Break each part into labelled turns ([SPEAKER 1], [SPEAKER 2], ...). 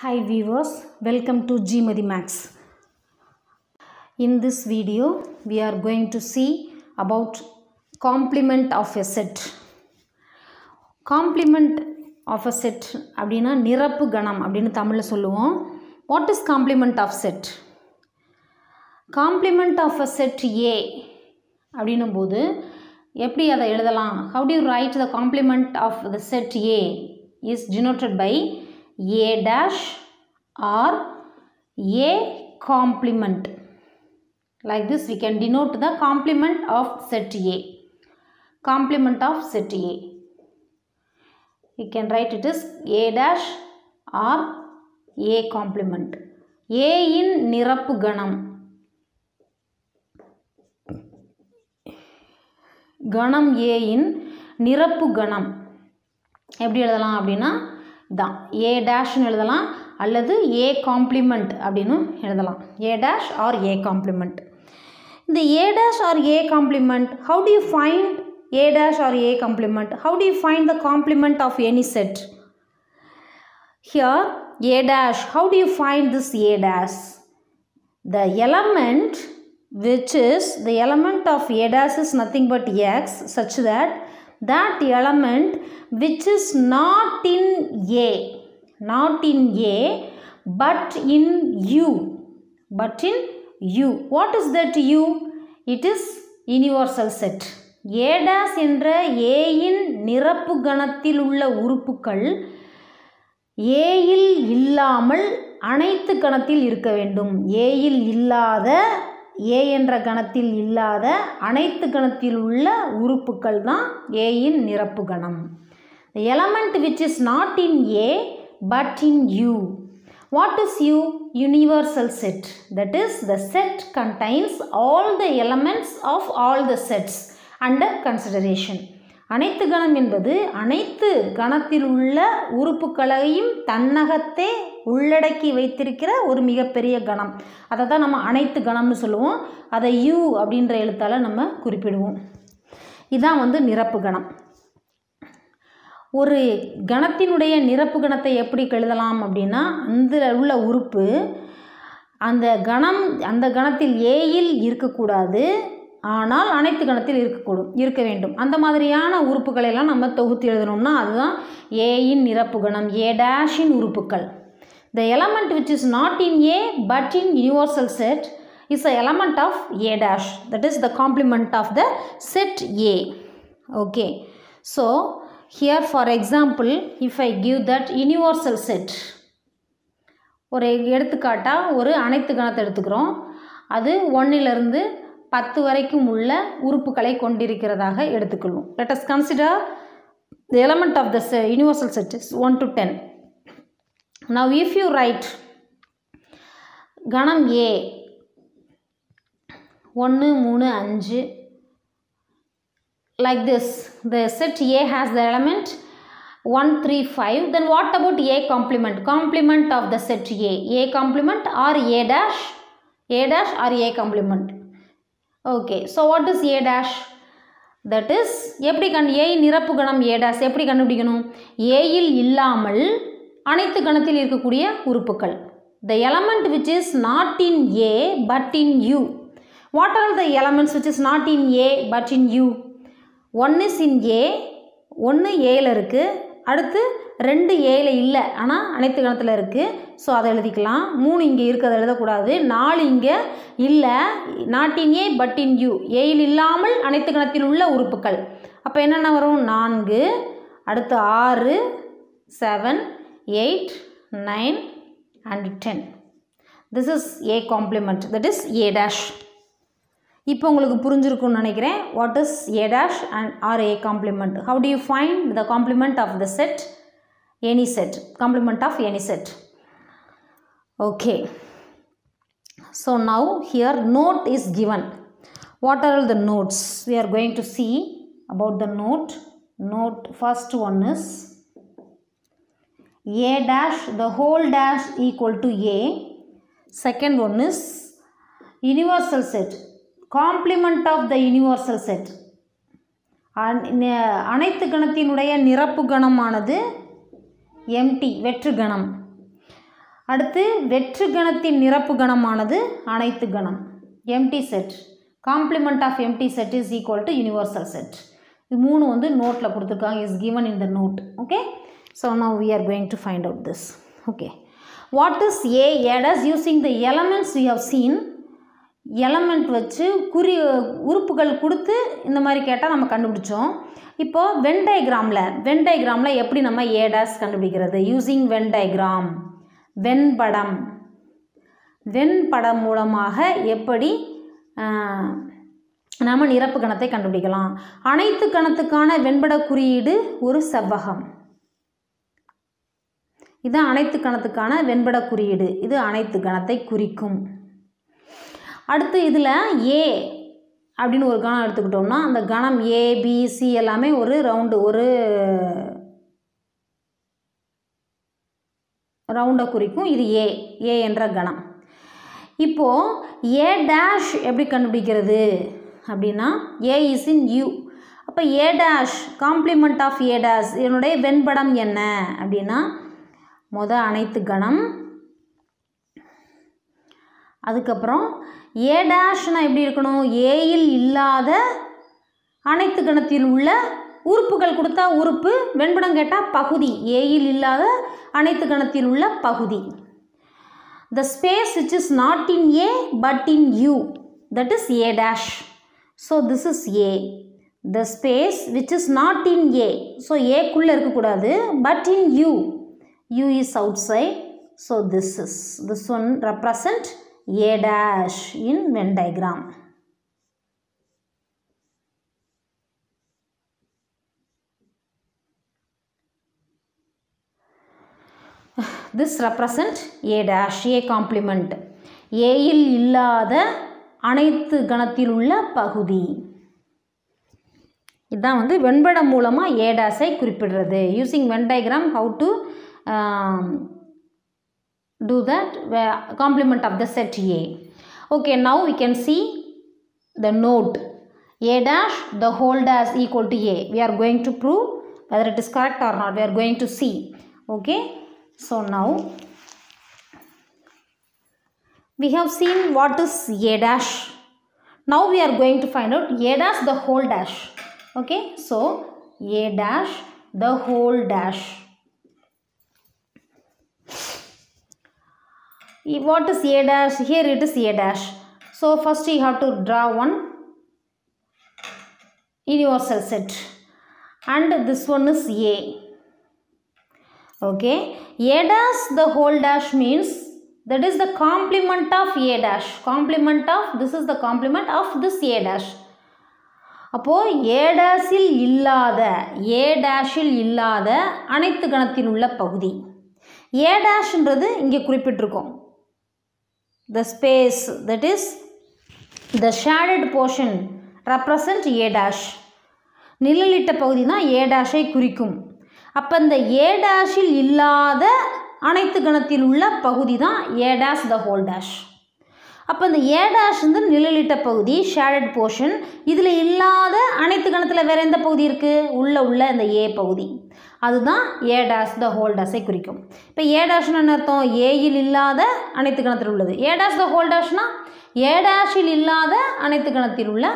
[SPEAKER 1] Hi viewers, welcome to Gmadi Max. In this video, we are going to see about complement of a set. Complement of a set அப்படின்னா நிரப்பு கணம் அப்படின்னு தமிழில் சொல்லுவோம் what is complement of set complement of a set A அப்படின்னும் போது எப்படி அதை எழுதலாம் how to write the complement of the set A is denoted by A dash or A complement like this we can denote the complement of set A complement of set A we can write it as A dash or A complement A இன் நிரப்பு கணம் கணம் A இன் நிரப்பு கணம் எப்படி எழுதலாம் அப்படின்னா தான். ஏ டேஷ்னு எழுதலாம். அல்லது ஏ காம்ப்ளிமெண்ட் அப்படின்னு எழுதலாம். A dash or A complement இந்த A dash or A complement how do you find A dash or A complement how do you find the complement of any set here A dash how do you find this A dash the element which is the element of a dash is nothing but x such that that element which is not in a not in a but in u but in u what is that u it is universal set a dash என்ற a இன் நிரப்பு கணத்தில் உள்ள உறுப்புக்கள் ஏயில் இல்லாமல் அனைத்து கணத்தில் இருக்க வேண்டும் ஏயில் இல்லாத ஏ என்ற கணத்தில் இல்லாத அனைத்து கணத்தில் உள்ள உறுப்புக்கள் தான் ஏயின் நிரப்பு கணம் the element which is not in a but in u what is u universal set that is the set contains all the elements of all the sets under consideration அனைத்து கணம் என்பது அனைத்து கணத்தில் உள்ள உறுப்புகளையும் தன்னகத்தே உள்ளடக்கி வைத்திருக்கிற ஒரு மிகப்பெரிய கணம். அதை தான் நம்ம அனைத்து கணம்னு சொல்லுவோம். அதை யூ அப்படின்ற எழுத்தால் நம்ம குறிப்பிடுவோம். இதுதான் வந்து நிரப்பு கணம். ஒரு கணத்தினுடைய நிரப்பு கணத்தை எப்படி எழுதலாம் அப்படின்னா அந்த உள்ள உறுப்பு அந்த கணம் அந்த கணத்தில் ஏயில் இருக்கக்கூடாது. ஆனால் அனைத்து கணத்தில் இருக்கக்கூடும் இருக்க வேண்டும். அந்த மாதிரியான உறுப்புகளை எல்லாம் நம்ம தொகுத்து எழுதணும்னா அதுதான் ஏயின் நிரப்பு கணம். ஏ டேஷின் உறுப்புக்கள் the element which is not in A but in universal set is a element of A dash. That is the complement of the set A okay so here for example if I give that universal set ஒரு எடுத்துக்காட்டாக ஒரு அனைத்து கணத்தை எடுத்துக்கிறோம். அது ஒன்றிலிருந்து பத்து வரைக்கும் உள்ள உறுப்புகளை கொண்டிருக்கிறதாக எடுத்துக்கொள்வோம். Let us consider the element of the universal set is one to ten now if you right கணம் ஏ ஒன்று மூணு அஞ்சு like this the set A has the element one three five then what about A complement complement of the set A A complement or A dash A dash or A complement okay so what is A dash that is எப்படி கண் ஏ நிரப்பு கணம் A dash எப்படி கண்டுபிடிக்கணும் ஏயில் இல்லாமல் அனைத்து கணத்தில் இருக்கக்கூடிய உறுப்புகள். The element which is not in A but in U what are the elements which is not in A but in U one is in A ஒன்று ஏயில் இருக்குது அடுத்து ரெண்டு ஏயில் இல்லை ஆனால் அனைத்து கணத்தில் இருக்குது ஸோ அதை எழுதிக்கலாம். மூணு இங்கே இருக்கிறத எழுதக்கூடாது. நாலு இங்கே இல்லை not in A but in U ஏயில் இல்லாமல் அனைத்து கணத்தில் உள்ள உறுப்புகள். அப்போ என்னென்ன வரும்? நான்கு அடுத்து ஆறு seven eight nine and ten this is A complement that is A dash இப்போ உங்களுக்கு புரிஞ்சிருக்கும்னு நினைக்கிறேன் what is A dash and or A complement how do you find the complement of the set any set complement of any set okay so now here note is given what are all the notes we are going to see about the note note first one is a dash the whole dash equal to a. Second one is universal set. Complement of the universal set. அனைத்து கணத்தினுடைய நிரப்பு கணமானது empty வெற்று கணம். அடுத்து வெற்று கணத்தின் நிரப்பு கணமானது அனைத்து கணம். Empty set complement of empty set is equal to universal set இது மூணு வந்து நோட்டில் கொடுத்துருக்காங்க. Is given in the note okay so now we are going to find out this. Okay. What is a? Add as using the elements we have seen. Element வச்சு குறி உறுப்புகள் கொடுத்து இந்த மாதிரி கேட்டால் நம்ம கண்டுபிடிச்சோம். இப்போது வென் டயக்ராமில் வென் டயக்ராமில் எப்படி நம்ம ஏடாஸ் கண்டுபிடிக்கிறது? யூஸிங் வென் டயக்ராம் வெண்படம் வெண்படம் மூலமாக எப்படி நம்ம நிரப்பு கணத்தை கண்டுபிடிக்கலாம். அனைத்து கணத்துக்கான வெண்பட குறியீடு ஒரு செவ்வகம். இது அனைத்து கணத்துக்கான வெண்பட குறியீடு. இது அனைத்து கணத்தை குறிக்கும். அடுத்து இதில் ஏ அப்படின்னு ஒரு கணம் எடுத்துக்கிட்டோம்னா அந்த கணம் ஏ பி சி எல்லாமே ஒரு ரவுண்டு ஒரு ரவுண்டை குறிக்கும். இது ஏ ஏ என்ற கணம். இப்போது ஏ டேஷ் எப்படி கண்டுபிடிக்கிறது? அப்படின்னா ஏ இஸ் இன் யூ அப்போ A dash complement of A dash என்னுடைய வெண்படம் என்ன? அப்படின்னா முத அனைத்து கணம். அதுக்கப்புறம் ஏ டேஷ்னா எப்படி இருக்கணும்? ஏயில் இல்லாத அனைத்து கணத்தில் உள்ள உறுப்புகள் கொடுத்தா உறுப்பு வெண்படம் கேட்டால் பகுதி. ஏயில் இல்லாத அனைத்து கணத்தில் உள்ள பகுதி. The space which is not in A but in U that is A dash so this is A the space which is not in A so ஏக்குள்ளே இருக்கக்கூடாது but in U U is outside so this is this one represent A dash in Venn diagram this represent A dash A complement a இல் இல்லாத அனைத்து கணத்தில் உள்ள பகுதி இதுதான் வந்து வெண்படம் மூலமாக ஏடாஸை குறிப்பிடுறது using Venn diagram how to Um, do that complement of the set A. Okay, now we can see the note A dash the whole dash equal to A. We are going to prove whether it is correct or not. We are going to see. Okay, so now we have seen what is A dash. Now we are going to find out A dash the whole dash. Okay, so A dash the whole dash. What is a dash here it is a dash so first you have to draw one universal set and this one is a okay a dash the whole dash means that is the complement of a dash complement of this is the complement of this a dash அப்போது ஏ டேஷில் இல்லாத ஏ டேஷில் இல்லாத அனைத்து கணத்தின் உள்ள பகுதி A டேஷ்ன்றது இங்கே குறிப்பிட்டிருக்கோம் the space that is the shaded portion represent a dash. நிழலிட்ட பகுதி தான் ஏ டேஷை குறிக்கும். அப்போ இந்த ஏ டேஷில் இல்லாத அனைத்து கணத்தில் உள்ள பகுதி தான் A dash the whole dash அப்போ இந்த ஏ டேஷ் வந்து நிழலிட்ட பகுதி ஷேடட் போர்ஷன் இதில் இல்லாத அனைத்து கணத்தில் வேறு எந்த பகுதி இருக்குது உள்ள உள்ள இந்த ஏ பகுதி. அதுதான் ஏ டேஷ் த ஹோல் டேஷை குறிக்கும். இப்போ ஏ டேஷ்னு என்ன அர்த்தம்? ஏயில் இல்லாத அனைத்து கணத்தில் உள்ளது. ஏ டேஷ் த ஹோல் டேஷ்னா ஏ டேஷில் இல்லாத அனைத்து கணத்தில் உள்ள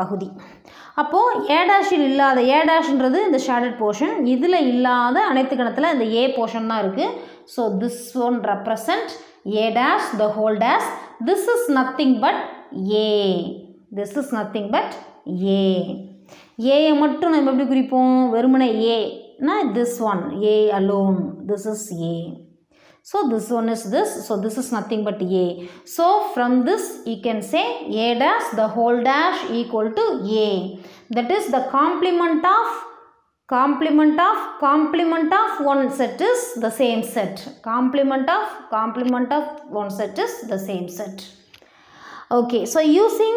[SPEAKER 1] பகுதி. அப்போது ஏ டேஷில் இல்லாத ஏ டேஷ்ன்றது இந்த ஷேடட் போர்ஷன் இதில் இல்லாத அனைத்து கணத்தில் இந்த ஏ போர்ஷன் தான் இருக்குது so this one represent A dash the whole dash this is nothing but A this is nothing but A ஏயை மட்டும் நம்ம எப்படி குறிப்போம் வெறுமனே ஏனா this one A alone this is A so this one is this so this is nothing but a so from this you can say a dash the whole dash equal to a that is the complement of complement of complement of one set is the same set. Complement of complement of one set is the same set. Okay so using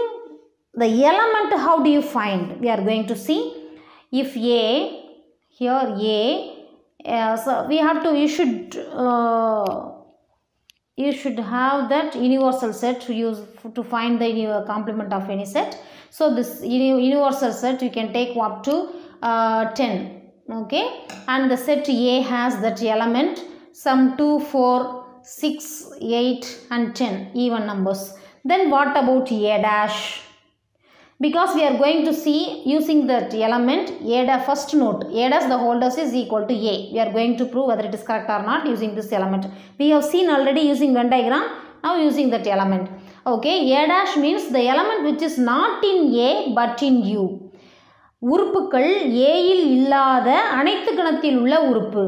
[SPEAKER 1] the element how do you find? We are going to see if a here a uh, so we have to you should uh, you should have that universal set to use to find the complement of any set. So this universal set you can take up to uh, 10 okay and the set a has that element some 2 4 6, 8 and 10 even numbers. Then what about A dash? Because we are going to see using that element A dash first note A dash the dash is equal to A. We are going to prove whether it is correct or not using this element. We have seen already using Venn diagram. Now using that element. Okay, A dash means the element which is not in A but in U. உறுப்புக்கள் ஏயில் இல்லாத அனைத்து கணத்தில் உள்ள உறுப்பு.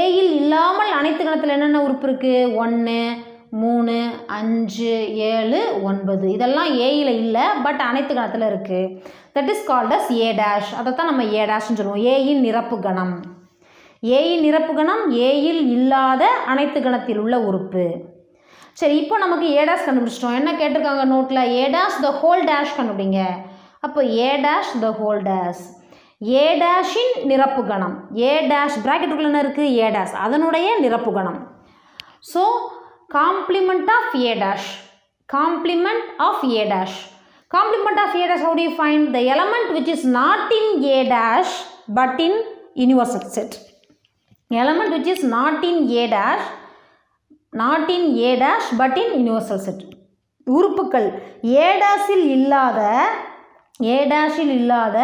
[SPEAKER 1] ஏயில் இல்லாமல் அனைத்து கணத்தில் என்னென்ன உறுப்பு இருக்குது ஒன்று மூணு அஞ்சு ஏழு ஒன்பது. இதெல்லாம் ஏயில் இல்லை பட் அனைத்து கணத்தில் இருக்குது that is called as A dash அதை தான் நம்ம ஏ டேஷ்னு சொல்லுவோம். ஏயின் நிரப்பு கணம். ஏயின் நிரப்பு கணம் ஏயில் இல்லாத அனைத்து கணத்தில் உள்ள உறுப்பு. சரி இப்போ நமக்கு ஏ டேஷ் கண்டுபிடிச்சிட்டோம். என்ன கேட்டிருக்காங்க நோட்டில் A dash the whole dash கண்டுபிடிங்க. அப்போ A dash the whole dash A டேஷின் நிரப்பு கணம். ஏ டேஷ் ப்ராக்கெட்டுக்குள்ள என்ன இருக்குது ஏ டேஷ் அதனுடைய நிரப்பு கணம். So complement of A dash complement of A dash complement of A dash how do you the element which is is A in but in but set universal set. Element which is not in a dash not in a dash but in universal set. உறுப்புக்கள் இல்லாத ஏ டேஷில் இல்லாத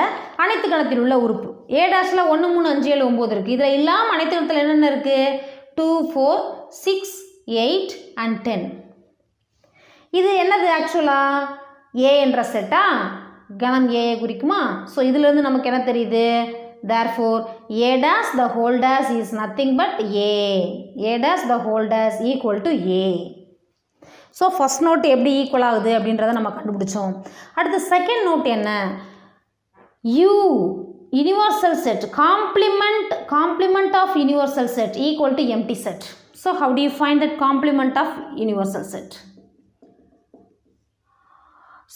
[SPEAKER 1] அனைத்து கணத்தில் உள்ள உறுப்பு. ஏ டேஷில் ஒன்று மூணு அஞ்சு ஏழு ஒம்பது இருக்குது இதில் இல்லாமல் அனைத்து கணத்தில் என்னென்ன இருக்குது two four six eight and ten இது என்னது ஆக்சுவலாக ஏ என்ற செட்டா கணம் ஏயை குறிக்குமா? ஸோ இதுலேருந்து நமக்கு என்ன தெரியுது? Therefore A dash the whole dash is nothing but A A dash the whole dash dash equal to A so first note எப்படி ஈக்குவல் ஆகுது அப்படின்றத நம்ம கண்டுபிடிச்சோம். அடுத்து செகண்ட் நோட் என்ன? U universal set complement complement of universal set equal to empty set so how do you find that complement of universal set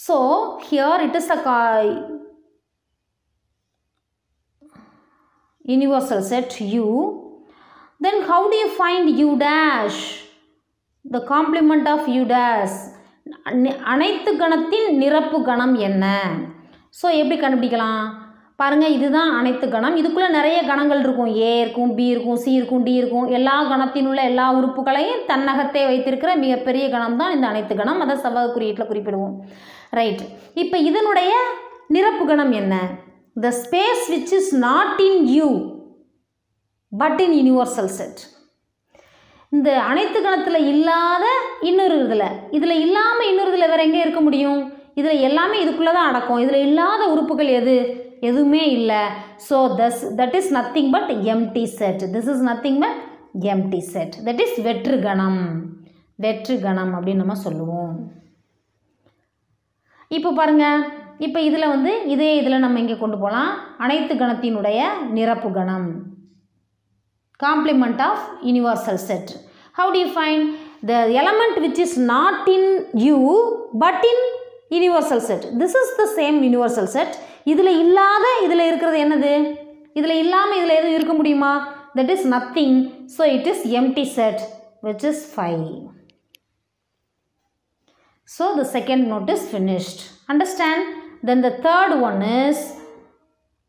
[SPEAKER 1] so here it is a கா universal set u. Then how do you find u dash? The complement of U dash அனைத்து கணத்தின் நிரப்பு கணம் என்ன? So எப்படி கண்டுபிடிக்கலாம்? பாருங்கள் இதுதான் அனைத்து கணம். இதுக்குள்ளே நிறைய கணங்கள் இருக்கும். ஏ இருக்கும் பி இருக்கும் சி இருக்கும் டி இருக்கும். எல்லா கணத்தின் உள்ள எல்லா உறுப்புகளையும் தன்னகத்தே வைத்திருக்கிற மிகப்பெரிய கணம் தான் இந்த அனைத்து கணம். அதை செவ்வக குறியீட்டில் குறிப்பிடுவோம். ரைட் இப்போ இதனுடைய நிரப்பு கணம் என்ன? The space which is not in U but in universal set இந்த அனைத்து கணத்தில் இல்லாத இன்னொரு இதில் இதில் இல்லாமல் இன்னொரு இதில் வேறு எங்கே இருக்க முடியும்? இதில் எல்லாமே இதுக்குள்ளே தான் அடக்கும். இதில் இல்லாத உறுப்புகள் எது? எதுவுமே இல்லை. So thus that is nothing but empty set this is nothing but empty set that is வெற்று கணம் வெற்று கணம் அப்படின்னு நம்ம சொல்லுவோம். இப்போ பாருங்க. இப்போ இதில் வந்து இதே இதில் நம்ம இங்கே கொண்டு போகலாம் அனைத்து கணத்தினுடைய நிரப்பு கணம் complement of universal set how do you find the element which is not in u but in universal set this is the same universal set இதில் இல்லாத இதில் இருக்கிறது என்னது இதில் இல்லாமல் இதில் எதுவும் இருக்க முடியுமா that is nothing so it is empty set which is 5 so the second note is finished understand then the third one is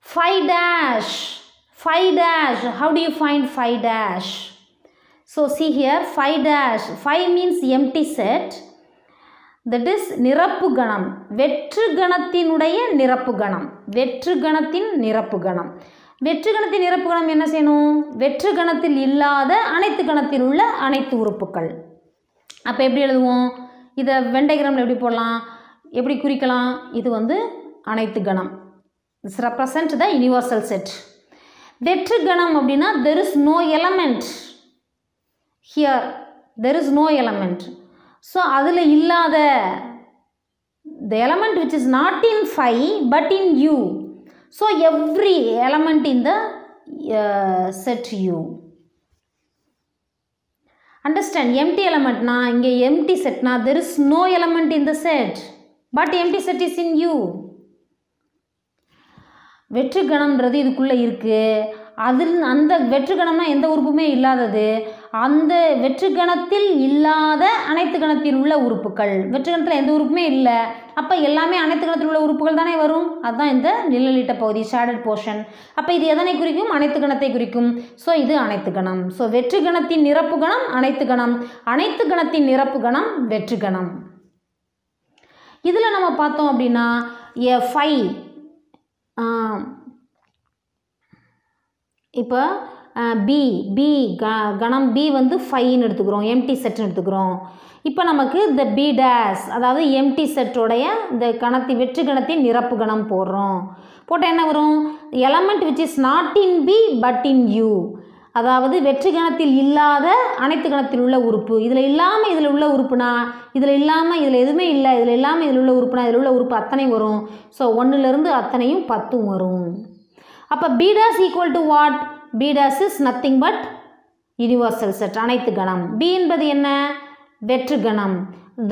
[SPEAKER 1] 5 dash 5 dash. How do you find 5 dash? So see here 5 dash. 5 means empty set. That is நிரப்பு கணம். வெற்று கணத்தினுடைய நிரப்பு கணம். வெற்று கணத்தின் நிரப்பு கணம். வெற்று கணத்தின் நிரப்பு கணம் என்ன செய்யணும்? வெற்று கணத்தில் இல்லாத அனைத்து கணத்தில் உள்ள அனைத்து உறுப்புகள். அப்போ எப்படி எழுதுவோம்? இதை வெண்டைகிராமில் எப்படி போடலாம்? எப்படி குறிக்கலாம்? இது வந்து அனைத்து கணம். It's represent the universal set வெற்று கணம் அப்படின்னா there is no element here there is no element so அதில் இல்லாத the element which is not in phi but in U so every element in the set U understand empty எலமெண்ட்னா இங்கே empty செட்னா there is no element in the set but empty set is in U வெற்று கணம்ன்றது இதுக்குள்ளே இருக்குது அதில் அந்த வெற்று கணம்னா எந்த உறுப்புமே இல்லாதது. அந்த வெற்று கணத்தில் இல்லாத அனைத்து கணத்தில் உள்ள உறுப்புகள். வெற்று கணத்தில் எந்த உறுப்புமே இல்லை. அப்போ எல்லாமே அனைத்து கணத்தில் உள்ள உறுப்புகள் தானே வரும்? அதுதான் இந்த நிழலிட்ட பகுதி ஷேடட் போர்ஷன் அப்போ இது எதனை குறிக்கும்? அனைத்து கணத்தை குறிக்கும். ஸோ இது அனைத்து கணம். ஸோ வெற்று கணத்தின் நிரப்பு கணம் அனைத்து கணம். அனைத்து கணத்தின் நிரப்பு கணம் வெற்று கணம். இதில் நம்ம பார்த்தோம் அப்படின்னா எ ஃபை இப்போ பி பி க கணம் பி வந்து ஃபைன்னு எடுத்துக்கிறோம். எம்டி செட்னு எடுத்துக்கிறோம். இப்போ நமக்கு இந்த பி டேஸ் அதாவது எம்டி செட்டோடைய இந்த கணத்தை வெற்று கணத்தின் நிரப்பு கணம் போடுறோம். போட்டால் என்ன வரும்? Element which is not in B but in U அதாவது வெற்று கணத்தில் இல்லாத அனைத்து கணத்தில் உள்ள உறுப்பு. இதில் இல்லாமல் இதில் உள்ள உறுப்புனா இதில் இல்லாமல் இதில் எதுவுமே இல்லை இதில் இல்லாமல் இதில் உள்ள உறுப்புனா இதில் உள்ள உறுப்பு அத்தனை வரும். ஸோ ஒன்றுலேருந்து அத்தனையும் பத்தும் வரும். அப்போ B dash equal to what B dash is nothing but universal set அனைத்து கணம். பி என்பது என்ன? வெற்று கணம்.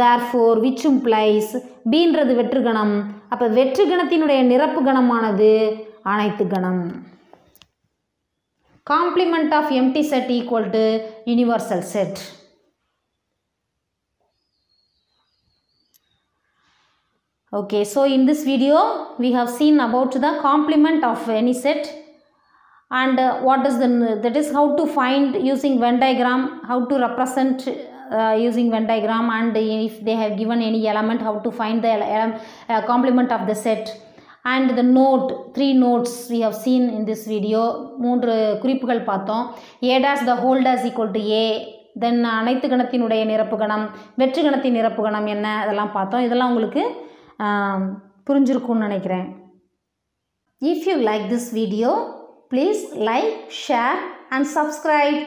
[SPEAKER 1] தேர்ஃபோர் விச் இம்ப்ளைஸ் பீன்றது வெற்று கணம். அப்போ வெற்று கணத்தினுடைய நிரப்பு கணமானது அனைத்து கணம். complement of empty set equal to universal set. Okay so in this video we have seen about the complement of any set and uh, what is the that is how to find using venn diagram how to represent uh, using venn diagram and if they have given any element how to find the uh, complement of the set. And the note three notes we have seen in this video. மூன்று குறிப்புகள் பார்த்தோம். A dash the whole dash equal to a. தென் அனைத்து கணத்தினுடைய நிரப்பு கணம் வெற்று கணத்தின் நிரப்பு கணம் என்ன? அதெல்லாம் பார்த்தோம். இதெல்லாம் உங்களுக்கு புரிஞ்சிருக்கும்னு நினைக்கிறேன். If you like this video please like share and subscribe